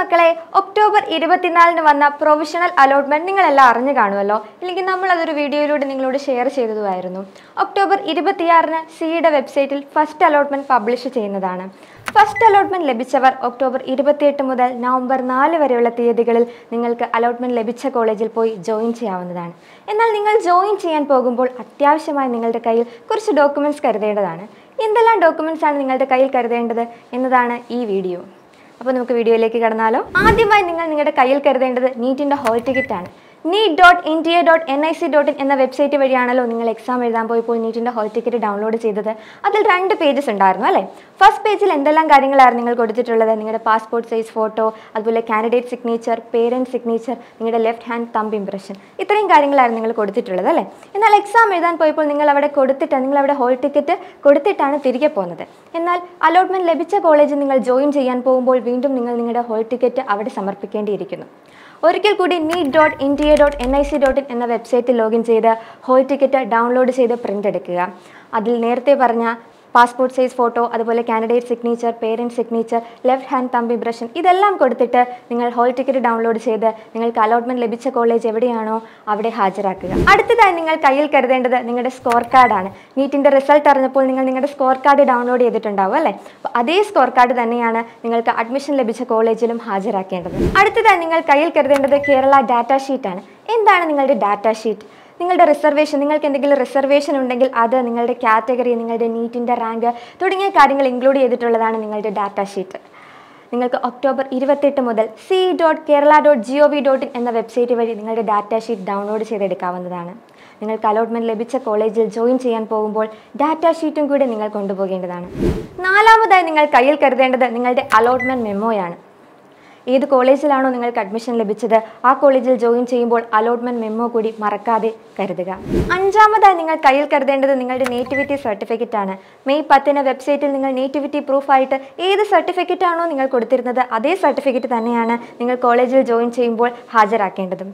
മക്കളെ ഒക്ടോബർ ഇരുപത്തിനാലിന് വന്ന പ്രൊവിഷണൽ അലോട്ട്മെന്റ് നിങ്ങളെല്ലാം അറിഞ്ഞു കാണുമല്ലോ. ഇല്ലെങ്കിൽ നമ്മൾ അതൊരു വീഡിയോയിലൂടെ നിങ്ങളോട് ഷെയർ ചെയ്തതുമായിരുന്നു. ഒക്ടോബർ ഇരുപത്തിയാറിന് സിയുടെ വെബ്സൈറ്റിൽ ഫസ്റ്റ് അലോട്ട്മെന്റ് പബ്ലിഷ് ചെയ്യുന്നതാണ്. ഫസ്റ്റ് അലോട്ട്മെന്റ് ലഭിച്ചവർ ഒക്ടോബർ ഇരുപത്തിയെട്ട് മുതൽ നവംബർ നാല് വരെയുള്ള തീയതികളിൽ നിങ്ങൾക്ക് അലോട്ട്മെന്റ് ലഭിച്ച കോളേജിൽ പോയി ജോയിൻ ചെയ്യാവുന്നതാണ്. എന്നാൽ നിങ്ങൾ ജോയിൻ ചെയ്യാൻ പോകുമ്പോൾ അത്യാവശ്യമായി നിങ്ങളുടെ കയ്യിൽ കുറച്ച് ഡോക്യുമെന്റ്സ് കരുതേണ്ടതാണ്. എന്തെല്ലാം ഡോക്യുമെന്റ്സ് ആണ് നിങ്ങളുടെ കയ്യിൽ കരുതേണ്ടത് എന്നതാണ് ഈ വീഡിയോ. അപ്പോൾ നമുക്ക് വീഡിയോയിലേക്ക് കടന്നാലോ? ആദ്യമായി നിങ്ങൾ നിങ്ങളുടെ കയ്യിൽ കരുതേണ്ടത് നീറ്റിന്റെ hall ടിക്കറ്റാണ് NEET dot N T A dot N I C dot in എന്ന വെബ്സൈറ്റ് വഴിയാണല്ലോ നിങ്ങൾ എക്സാം എഴുതാൻ പോയപ്പോൾ നീറ്റിന്റെ ഹോൾ ടിക്കറ്റ് ഡൗൺലോഡ് ചെയ്തത്. അതിൽ രണ്ട് പേജസ് ഉണ്ടായിരുന്നു അല്ലേ? ഫസ്റ്റ് പേജിൽ എന്തെല്ലാം കാര്യങ്ങളായിരുന്നു നിങ്ങൾ കൊടുത്തിട്ടുള്ളത്? നിങ്ങളുടെ പാസ്പോർട്ട് സൈസ് ഫോട്ടോ അതുപോലെ കാൻഡിഡേറ്റ് സിഗ്നേച്ചർ പേരന്റ് സിഗ്നേച്ചർ നിങ്ങളുടെ ലെഫ്റ്റ് ഹാൻഡ് തമ്പ് ഇംപ്രഷൻ ഇത്രയും കാര്യങ്ങളായിരുന്നു നിങ്ങൾ കൊടുത്തിട്ടുള്ളത് അല്ലേ? എന്നാൽ എക്സാം എഴുതാൻ പോയപ്പോൾ നിങ്ങൾ അവിടെ കൊടുത്തിട്ട് നിങ്ങൾ അവിടെ ഹോൾ ടിക്കറ്റ് കൊടുത്തിട്ടാണ് തിരികെ പോകുന്നത് എന്നാൽ അലോട്ട്മെന്റ് ലഭിച്ച കോളേജിൽ നിങ്ങൾ ജോയിൻ ചെയ്യാൻ പോകുമ്പോൾ വീണ്ടും നിങ്ങൾ നിങ്ങളുടെ ഹോൾ ടിക്കറ്റ് അവിടെ സമർപ്പിക്കേണ്ടിയിരിക്കുന്നു. ഒരിക്കൽ കൂടി NEET dot India dot N I C dot in എന്ന വെബ്സൈറ്റിൽ ലോഗിൻ ചെയ്ത് ഹോൾ ടിക്കറ്റ് ഡൗൺലോഡ് ചെയ്ത് പ്രിന്റ് എടുക്കുക. അതിൽ നേരത്തെ പറഞ്ഞ പാസ്പോർട്ട് സൈസ് ഫോട്ടോ അതുപോലെ candidate signature parent signature left hand thumb impression ഇതെല്ലാം കൊടുത്തിട്ട് നിങ്ങൾ ഹോൾ ടിക്കറ്റ് ഡൗൺലോഡ് ചെയ്ത് നിങ്ങൾക്ക് അലോട്ട്മെന്റ് ലഭിച്ച കോളേജ് എവിടെയാണോ അവിടെ ഹാജരാക്കുക. അടുത്തതായി നിങ്ങൾ കയ്യിൽ കരുതേണ്ടത് നിങ്ങളുടെ സ്കോർ കാർഡാണ് നീറ്റിന്റെ റിസൾട്ട് അറിഞ്ഞപ്പോൾ നിങ്ങൾ നിങ്ങളുടെ സ്കോർ കാർഡ് ഡൗൺലോഡ് ചെയ്തിട്ടുണ്ടാവും അല്ലേ? അപ്പോൾ അതേ സ്കോർ കാർഡ് തന്നെയാണ് നിങ്ങൾക്ക് അഡ്മിഷൻ ലഭിച്ച കോളേജിലും ഹാജരാക്കേണ്ടത്. അടുത്തതായി നിങ്ങൾ കയ്യിൽ കരുതേണ്ടത് കേരള ഡാറ്റ ഷീറ്റാണ് എന്താണ് നിങ്ങളുടെ ഡാറ്റ ഷീറ്റ് നിങ്ങളുടെ റിസർവേഷൻ നിങ്ങൾക്ക് എന്തെങ്കിലും റിസർവേഷൻ ഉണ്ടെങ്കിൽ അത് നിങ്ങളുടെ കാറ്റഗറി നിങ്ങളുടെ നീറ്റിന്റെ റാങ്ക് തുടങ്ങിയ കാര്യങ്ങൾ ഇൻക്ലൂഡ് ചെയ്തിട്ടുള്ളതാണ് നിങ്ങളുടെ ഡാറ്റ ഷീറ്റ് നിങ്ങൾക്ക് ഒക്ടോബർ ഇരുപത്തെട്ട് മുതൽ C dot Kerala dot G O V dot in എന്ന വെബ്സൈറ്റ് വഴി നിങ്ങളുടെ ഡാറ്റ ഷീറ്റ് ഡൗൺലോഡ് ചെയ്തെടുക്കാവുന്നതാണ്. നിങ്ങൾക്ക് അലോട്ട്മെന്റ് ലഭിച്ച കോളേജിൽ ജോയിൻ ചെയ്യാൻ പോകുമ്പോൾ ഡാറ്റ ഷീറ്റും കൂടി നിങ്ങൾ കൊണ്ടുപോകേണ്ടതാണ്. നാലാമതായി നിങ്ങൾ കയ്യിൽ കരുതേണ്ടത് നിങ്ങളുടെ അലോട്ട്മെന്റ് മെമ്മോയാണ് ഏത് കോളേജിലാണോ നിങ്ങൾക്ക് അഡ്മിഷൻ ലഭിച്ചത് ആ കോളേജിൽ ജോയിൻ ചെയ്യുമ്പോൾ അലോട്ട്മെന്റ് മെമ്മോ കൂടി മറക്കാതെ കരുതുക. അഞ്ചാമതായി നിങ്ങൾ കയ്യിൽ കരുതേണ്ടത് നിങ്ങളുടെ നേറ്റിവിറ്റി സർട്ടിഫിക്കറ്റ് ആണ്. മെയ് പത്തിന് വെബ്സൈറ്റിൽ നിങ്ങൾ നേറ്റിവിറ്റി പ്രൂഫായിട്ട് ഏത് സർട്ടിഫിക്കറ്റ് ആണോ നിങ്ങൾ കൊടുത്തിരുന്നത് അതേ സർട്ടിഫിക്കറ്റ് തന്നെയാണ് നിങ്ങൾ കോളേജിൽ ജോയിൻ ചെയ്യുമ്പോൾ ഹാജരാക്കേണ്ടതും.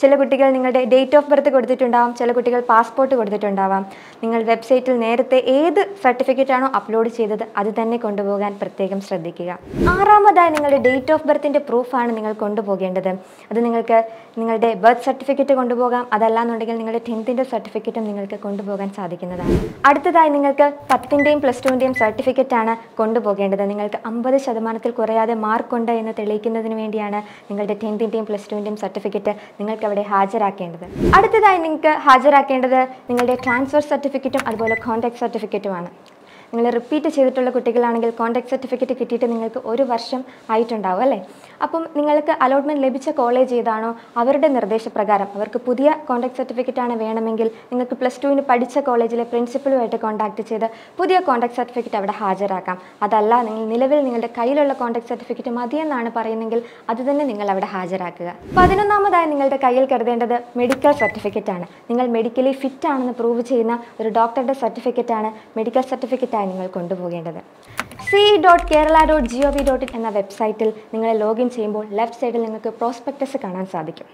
ചില കുട്ടികൾ നിങ്ങളുടെ ഡേറ്റ് ഓഫ് ബർത്ത് കൊടുത്തിട്ടുണ്ടാവാം ചില കുട്ടികൾ പാസ്പോർട്ട് കൊടുത്തിട്ടുണ്ടാവാം. നിങ്ങൾ വെബ്സൈറ്റിൽ നേരത്തെ ഏത് സർട്ടിഫിക്കറ്റ് ആണോ അപ്ലോഡ് ചെയ്തത് അത് തന്നെ കൊണ്ടുപോകാൻ പ്രത്യേകം ശ്രദ്ധിക്കുക. ആറാമതായി നിങ്ങളുടെ ഡേറ്റ് ഓഫ് ബർത്തിന്റെ പ്രൂഫാണ് നിങ്ങൾ കൊണ്ടുപോകേണ്ടത്. അത് നിങ്ങൾക്ക് നിങ്ങളുടെ ബർത്ത് സർട്ടിഫിക്കറ്റ് കൊണ്ടുപോകാം. അതല്ലാന്നുണ്ടെങ്കിൽ നിങ്ങളുടെ ടെൻത്തിന്റെ സർട്ടിഫിക്കറ്റും നിങ്ങൾക്ക് കൊണ്ടുപോകാൻ സാധിക്കുന്നതാണ്. അടുത്തതായി നിങ്ങൾക്ക് പത്തിന്റെയും പ്ലസ് ടുവിന്റെയും സർട്ടിഫിക്കറ്റാണ് കൊണ്ടുപോകേണ്ടത്. നിങ്ങൾക്ക് അമ്പത് ശതമാനത്തിൽ കുറയാതെ മാർക്കുണ്ട് എന്ന് തെളിയിക്കുന്നതിന് വേണ്ടിയാണ് നിങ്ങളുടെ ടെൻത്തിന്റെയും പ്ലസ് ടുവിന്റെയും സർട്ടിഫിക്കറ്റ് നിങ്ങൾക്ക് അവിടെ ഹാജരാക്കേണ്ടത്. അടുത്തതായി നിങ്ങൾക്ക് ഹാജരാക്കേണ്ടത് നിങ്ങളുടെ ട്രാൻസ്ഫർ സർട്ടിഫിക്കറ്റും അതുപോലെ കോൺടാക്ട് സർട്ടിഫിക്കറ്റുമാണ് നിങ്ങൾ റിപ്പീറ്റ് ചെയ്തിട്ടുള്ള കുട്ടികളാണെങ്കിൽ കോൺടാക്ട് സർട്ടിഫിക്കറ്റ് കിട്ടിയിട്ട് നിങ്ങൾക്ക് ഒരു വർഷം ആയിട്ടുണ്ടാവും അല്ലേ? അപ്പം നിങ്ങൾക്ക് അലോട്ട്മെന്റ് ലഭിച്ച കോളേജ് ഏതാണോ അവരുടെ നിർദ്ദേശപ്രകാരം അവർക്ക് പുതിയ കോൺടാക്ട് സർട്ടിഫിക്കറ്റ് ആണ് വേണമെങ്കിൽ നിങ്ങൾക്ക് പ്ലസ് ടുവിന് പഠിച്ച കോളേജിലെ പ്രിൻസിപ്പളുമായിട്ട് കോൺടാക്ട് ചെയ്ത് പുതിയ കോൺടാക്ട് സർട്ടിഫിക്കറ്റ് അവിടെ ഹാജരാക്കാം. അതല്ല നിങ്ങൾ നിലവിൽ നിങ്ങളുടെ കയ്യിലുള്ള കോൺടാക്ട് സർട്ടിഫിക്കറ്റ് മതിയെന്നാണ് പറയുന്നെങ്കിൽ അത് തന്നെ നിങ്ങൾ അവിടെ ഹാജരാക്കുക. പതിനൊന്നാമതായി നിങ്ങളുടെ കയ്യിൽ കരുതേണ്ടത് മെഡിക്കൽ സർട്ടിഫിക്കറ്റ് ആണ്. നിങ്ങൾ മെഡിക്കലി ഫിറ്റ് ആണെന്ന് പ്രൂവ് ചെയ്യുന്ന ഒരു ഡോക്ടറുടെ സർട്ടിഫിക്കറ്റ് ആണ്. മെഡിക്കൽ നിങ്ങൾ കൊണ്ടുപോകേണ്ടത്. C dot Kerala dot G O V dot in എന്ന വെബ്സൈറ്റിൽ നിങ്ങൾ ലോഗിൻ ചെയ്യുമ്പോൾ ലെഫ്റ്റ് സൈഡിൽ നിങ്ങൾക്ക് പ്രോസ്പെക്ടസ് കാണാൻ സാധിക്കും.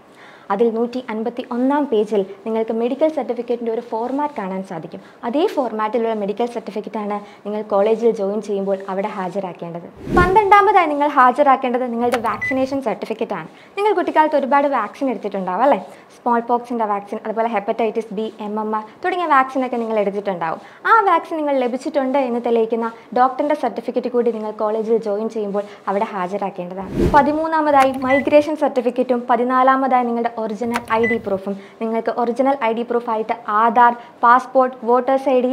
അതിൽ നൂറ്റി അൻപത്തി ഒന്നാം പേജിൽ നിങ്ങൾക്ക് മെഡിക്കൽ സർട്ടിഫിക്കറ്റിന്റെ ഒരു ഫോർമാറ്റ് കാണാൻ സാധിക്കും. അതേ ഫോർമാറ്റിലുള്ള മെഡിക്കൽ സർട്ടിഫിക്കറ്റാണ് നിങ്ങൾ കോളേജിൽ ജോയിൻ ചെയ്യുമ്പോൾ അവിടെ ഹാജരാക്കേണ്ടത്. പന്ത്രണ്ടാമതായി നിങ്ങൾ ഹാജരാക്കേണ്ടത് നിങ്ങളുടെ വാക്സിനേഷൻ സർട്ടിഫിക്കറ്റ് ആണ്. നിങ്ങൾ കുട്ടിക്കാലത്ത് ഒരുപാട് വാക്സിൻ എടുത്തിട്ടുണ്ടാവും അല്ലേ? സ്മോൾ പോക്സിന്റെ വാക്സിൻ അതുപോലെ hepatitis B M M R തുടങ്ങിയ വാക്സിനൊക്കെ നിങ്ങൾ എടുത്തിട്ടുണ്ടാവും. ആ വാക്സിൻ നിങ്ങൾ ലഭിച്ചിട്ടുണ്ട് എന്ന് തെളിയിക്കുന്ന ഡോക്ടറിന്റെ സർട്ടിഫിക്കറ്റ് കൂടി നിങ്ങൾ കോളേജിൽ ജോയിൻ ചെയ്യുമ്പോൾ അവിടെ ഹാജരാക്കേണ്ടതാണ്. പതിമൂന്നാമതായി മൈഗ്രേഷൻ സർട്ടിഫിക്കറ്റും പതിനാലാമതായി നിങ്ങളുടെ ഒറിജിനൽ ഐ ഡി പ്രൂഫും നിങ്ങൾക്ക് original I D പ്രൂഫായിട്ട് Aadhaar passport voters I D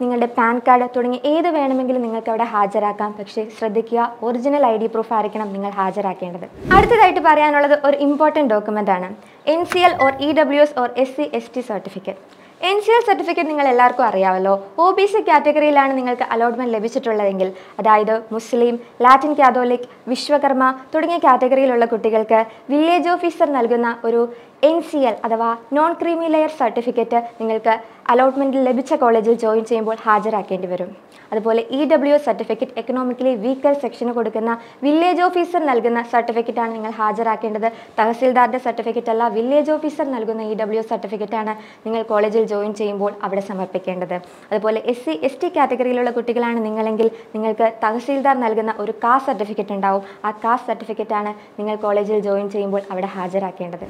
നിങ്ങളുടെ പാൻ കാർഡ് തുടങ്ങി ഏത് വേണമെങ്കിലും നിങ്ങൾക്ക് അവിടെ ഹാജരാക്കാം. പക്ഷേ ശ്രദ്ധിക്കുക ഒറിജിനൽ ഐ ഡി പ്രൂഫ് ആയിരിക്കണം നിങ്ങൾ ഹാജരാക്കേണ്ടത്. അടുത്തതായിട്ട് പറയാനുള്ളത് ഒരു ഇമ്പോർട്ടന്റ് ഡോക്യുമെന്റ് ആണ്. N C L or E W S or S C S T certificate N C L certificate നിങ്ങൾ എല്ലാവർക്കും അറിയാമല്ലോ. ഒ ബി സി കാറ്റഗറിയിലാണ് നിങ്ങൾക്ക് അലോട്ട്മെന്റ് ലഭിച്ചിട്ടുള്ളതെങ്കിൽ അതായത് മുസ്ലിം ലാറ്റിൻ കാതോലിക് വിശ്വകർമ്മ തുടങ്ങിയ കാറ്റഗറിയിലുള്ള കുട്ടികൾക്ക് വില്ലേജ് ഓഫീസർ നൽകുന്ന ഒരു എൻ സി എൽ അഥവാ നോൺ ക്രീമി ലെയർ സർട്ടിഫിക്കറ്റ് നിങ്ങൾക്ക് അലോട്ട്മെന്റിൽ ലഭിച്ച കോളേജിൽ ജോയിൻ ചെയ്യുമ്പോൾ ഹാജരാക്കേണ്ടി വരും. അതുപോലെ E W certificate economically weaker സെക്ഷന് കൊടുക്കുന്ന വില്ലേജ് ഓഫീസർ നൽകുന്ന സർട്ടിഫിക്കറ്റാണ് നിങ്ങൾ ഹാജരാക്കേണ്ടത്. തഹസിൽദാറിന്റെ സർട്ടിഫിക്കറ്റ് അല്ല വില്ലേജ് ഓഫീസർ നൽകുന്ന ഇ ഡബ്ല്യു സർട്ടിഫിക്കറ്റാണ് നിങ്ങൾ കോളേജിൽ ജോയിൻ ചെയ്യുമ്പോൾ അവിടെ സമർപ്പിക്കേണ്ടത്. അതുപോലെ എസ് സി എസ് ടി കാറ്റഗറിയിലുള്ള കുട്ടികളാണ് നിങ്ങളെങ്കിൽ നിങ്ങൾക്ക് തഹസിൽദാർ നൽകുന്ന ഒരു കാസ്റ്റ് സർട്ടിഫിക്കറ്റ് ഉണ്ടാവും. ആ കാസ്റ്റ് സർട്ടിഫിക്കറ്റാണ് നിങ്ങൾ കോളേജിൽ ജോയിൻ ചെയ്യുമ്പോൾ അവിടെ ഹാജരാക്കേണ്ടത്.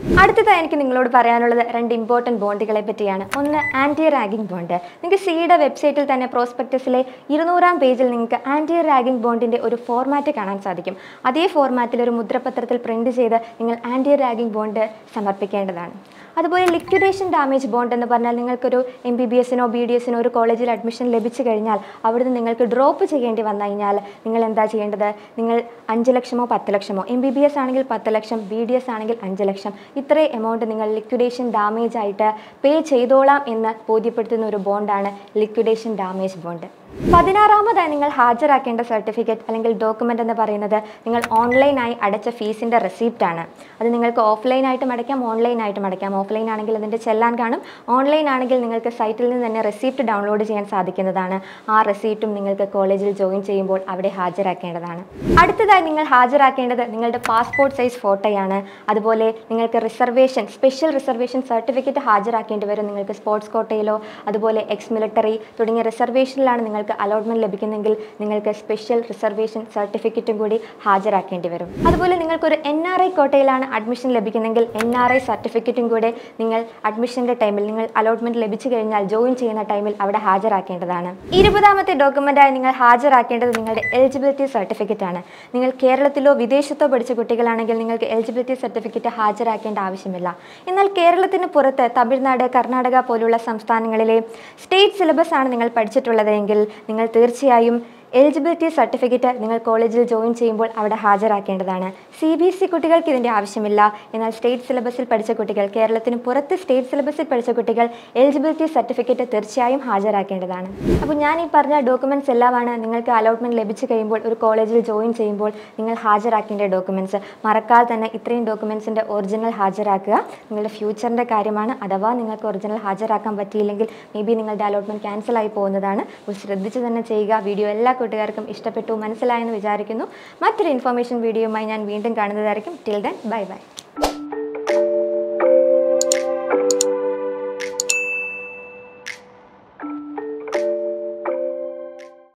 അടുത്തതായി എനിക്ക് നിങ്ങളോട് പറയാനുള്ളത് രണ്ട് ഇമ്പോർട്ടന്റ് ബോണ്ടുകളെ പറ്റിയാണ്. ഒന്ന് ആന്റി റാഗിംഗ് ബോണ്ട് നിങ്ങൾക്ക് സിയുടെ വെബ്സൈറ്റിൽ തന്നെ പ്രോസ്പെക്ടസിലെ ഇരുന്നൂറാം പേജിൽ നിങ്ങൾക്ക് ആന്റി റാഗിംഗ് ബോണ്ടിന്റെ ഒരു ഫോർമാറ്റ് കാണാൻ സാധിക്കും. അതേ ഫോർമാറ്റിൽ ഒരു മുദ്രപത്രത്തിൽ പ്രിന്റ് ചെയ്ത് നിങ്ങൾ ആന്റി റാഗിംഗ് ബോണ്ട് സമർപ്പിക്കേണ്ടതാണ്. അതുപോലെ ലിക്വിഡേഷൻ ഡാമേജ് ബോണ്ട് എന്ന് പറഞ്ഞാൽ നിങ്ങൾക്കൊരു എം ബി ബി എസിനോ ബി ഡി എസിനോ ഒരു കോളേജിൽ അഡ്മിഷൻ ലഭിച്ചു കഴിഞ്ഞാൽ അവിടുന്ന് നിങ്ങൾക്ക് ഡ്രോപ്പ് ചെയ്യേണ്ടി വന്നു കഴിഞ്ഞാൽ നിങ്ങൾ എന്താ ചെയ്യേണ്ടത്? നിങ്ങൾ അഞ്ച് ലക്ഷമോ പത്ത് ലക്ഷമോ എം ബി ബി എസ് ആണെങ്കിൽ പത്ത് ലക്ഷം ബി ഡി എസ് ആണെങ്കിൽ അഞ്ച് ലക്ഷം ഇത്രയും എമൗണ്ട് നിങ്ങൾ ലിക്വിഡേഷൻ ഡാമേജ് ആയിട്ട് പേ ചെയ്തോളാം എന്ന് ബോധ്യപ്പെടുത്തുന്ന ഒരു ബോണ്ടാണ് ലിക്വിഡേഷൻ ഡാമേജ് ബോണ്ട് പതിനാറാമതായി നിങ്ങൾ ഹാജരാക്കേണ്ട സർട്ടിഫിക്കറ്റ് അല്ലെങ്കിൽ ഡോക്യുമെന്റ് എന്ന് പറയുന്നത് നിങ്ങൾ ഓൺലൈനായി അടച്ച ഫീസിന്റെ റെസിപ്റ്റാണ് അത് നിങ്ങൾക്ക് ഓഫ്ലൈനായിട്ടും അടയ്ക്കാം ഓൺലൈനായിട്ടും അടയ്ക്കാം. ഓഫ്ലൈൻ ആണെങ്കിൽ അതിന്റെ ചെല്ലാൻ കാണും. ഓൺലൈൻ ആണെങ്കിൽ നിങ്ങൾക്ക് സൈറ്റിൽ നിന്ന് തന്നെ റെസിപ്റ്റ് ഡൗൺലോഡ് ചെയ്യാൻ സാധിക്കുന്നതാണ്. ആ റെസിപ്റ്റും നിങ്ങൾക്ക് കോളേജിൽ ജോയിൻ ചെയ്യുമ്പോൾ അവിടെ ഹാജരാക്കേണ്ടതാണ്. അടുത്തതായി നിങ്ങൾ ഹാജരാക്കേണ്ടത് നിങ്ങളുടെ പാസ്പോർട്ട് സൈസ് ഫോട്ടോയാണ് അതുപോലെ നിങ്ങൾക്ക് റിസർവേഷൻ സ്പെഷ്യൽ റിസർവേഷൻ സർട്ടിഫിക്കറ്റ് ഹാജരാക്കേണ്ടി വരും നിങ്ങൾക്ക് സ്പോർട്സ് കോട്ടയിലോ അതുപോലെ എക്സ് മിലിറ്ററി തുടങ്ങിയ റിസർവേഷനിലാണ് നിങ്ങൾക്ക് അലോട്ട്മെന്റ് ലഭിക്കുന്നെങ്കിൽ നിങ്ങൾക്ക് സ്പെഷ്യൽ റിസർവേഷൻ സർട്ടിഫിക്കറ്റും കൂടി ഹാജരാക്കേണ്ടി വരും. അതുപോലെ നിങ്ങൾക്കൊരു എൻ ആർ ഐ കോട്ടയിലാണ് അഡ്മിഷൻ ലഭിക്കുന്നെങ്കിൽ എൻ ആർ ഐ സർട്ടിഫിക്കറ്റും കൂടെ നിങ്ങൾ അഡ്മിഷന്റെ ടൈമിൽ നിങ്ങൾ അലോട്ട്മെന്റ് ലഭിച്ചു കഴിഞ്ഞാൽ ജോയിൻ ചെയ്യുന്ന ടൈമിൽ അവിടെ ഹാജരാക്കേണ്ടതാണ്. ഇരുപതാമത്തെ ഡോക്യുമെന്റായി നിങ്ങൾ ഹാജരാക്കേണ്ടത് നിങ്ങളുടെ എലിജിബിലിറ്റി സർട്ടിഫിക്കറ്റ് ആണ്. നിങ്ങൾ കേരളത്തിലോ വിദേശത്തോ പഠിച്ച കുട്ടികളാണെങ്കിൽ നിങ്ങൾക്ക് എലിജിബിലിറ്റി സർട്ടിഫിക്കറ്റ് ഹാജരാക്കേണ്ട ആവശ്യമില്ല. എന്നാൽ കേരളത്തിന് പുറത്ത് തമിഴ്നാട് കർണാടക പോലുള്ള സംസ്ഥാനങ്ങളിലെ സ്റ്റേറ്റ് സിലബസ് ആണ് നിങ്ങൾ പഠിച്ചിട്ടുള്ളതെങ്കിൽ നിങ്ങൾ തീർച്ചയായും എലിജിബിലിറ്റി സർട്ടിഫിക്കറ്റ് നിങ്ങൾ കോളേജിൽ ജോയിൻ ചെയ്യുമ്പോൾ അവിടെ ഹാജരാക്കേണ്ടതാണ്. സി ബി എസ് ഇ കുട്ടികൾക്ക് ഇതിന്റെ ആവശ്യമില്ല. എന്നാൽ സ്റ്റേറ്റ് സിലബസിൽ പഠിച്ച കുട്ടികൾ കേരളത്തിന് പുറത്ത് സ്റ്റേറ്റ് സിലബസിൽ പഠിച്ച കുട്ടികൾ എലിജിബിലിറ്റി സർട്ടിഫിക്കറ്റ് തീർച്ചയായും ഹാജരാക്കേണ്ടതാണ്. അപ്പോൾ ഞാൻ ഈ പറഞ്ഞ ഡോക്യുമെന്റ്സ് എല്ലാമാണ് നിങ്ങൾക്ക് അലോട്ട്മെന്റ് ലഭിച്ചു കഴിയുമ്പോൾ ഒരു കോളേജിൽ ജോയിൻ ചെയ്യുമ്പോൾ നിങ്ങൾ ഹാജരാക്കേണ്ട ഡോക്യുമെന്റ്സ് മറക്കാതെ തന്നെ ഇത്രയും ഡോക്യുമെന്റ്സിന്റെ ഒറിജിനൽ ഹാജരാക്കുക. നിങ്ങളുടെ ഫ്യൂച്ചറിന്റെ കാര്യമാണ്. അഥവാ നിങ്ങൾക്ക് ഒറിജിനൽ ഹാജരാക്കാൻ പറ്റിയില്ലെങ്കിൽ മേ ബി നിങ്ങളുടെ അലോട്ട്മെന്റ് ക്യാൻസൽ ആയി പോകുന്നതാണ്. ശ്രദ്ധിച്ച് തന്നെ ചെയ്യുക. വീഡിയോ എല്ലാ കൂട്ടുകാർക്കും ഇഷ്ടപ്പെട്ടു മനസ്സിലായെന്ന് വിചാരിക്കുന്നു. മറ്റൊരു ഇൻഫോർമേഷൻ വീഡിയോയുമായി ഞാൻ വീണ്ടും കാണുന്നതായിരിക്കും. Till then bye bye